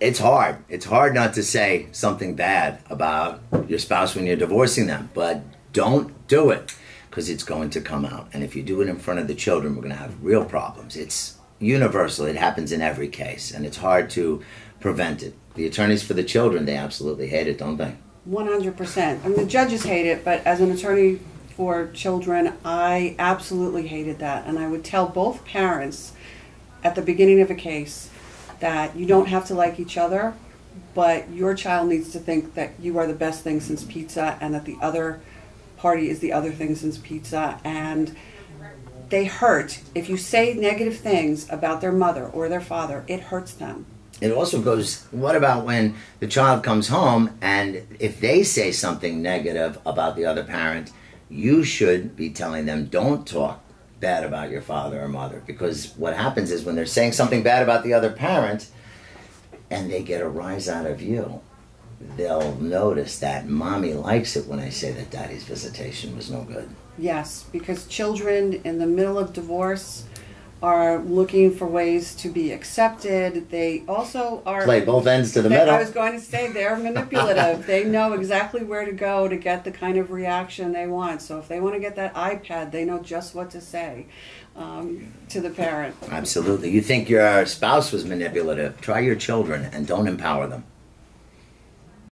it's hard. It's hard not to say something bad about your spouse when you're divorcing them, but don't do it because it's going to come out. And if you do it in front of the children, we're going to have real problems. It's universal. It happens in every case, and it's hard to prevent it. The attorneys for the children, they absolutely hate it, don't they? One hundred percent. I mean, the judges hate it, but as an attorney for children, I absolutely hated that, and I would tell both parents at the beginning of a case that you don't have to like each other, but your child needs to think that you are the best thing since pizza, and that the other party is the other thing since pizza, and they hurt if you say negative things about their mother or their father. It hurts them. It also goes, what about when the child comes home and if they say something negative about the other parent, you should be telling them, don't talk bad about your father or mother. Because what happens is when they're saying something bad about the other parent and they get a rise out of you, they'll notice that mommy likes it when I say that daddy's visitation was no good. Yes, because children in the middle of divorce are looking for ways to be accepted. They also are Play both ends to the They- middle. I was going to say they're manipulative. they know exactly where to go to get the kind of reaction they want. So if they want to get that iPad, they know just what to say um, to the parent. Absolutely. You think your spouse was manipulative, try your children and don't empower them.